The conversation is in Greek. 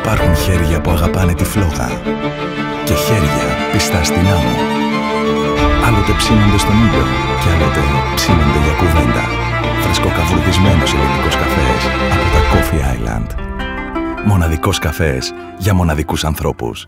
Υπάρχουν χέρια που αγαπάνε τη φλόγα και χέρια πιστά στην άμμο. Άλλοτε ψήνονται στον ήλιο και άλλοτε ψήνονται για κουβέντα. Φρεσκοκαβουρδισμένος ελληνικός καφές από τα Coffee Island. Μοναδικός καφές για μοναδικούς ανθρώπους.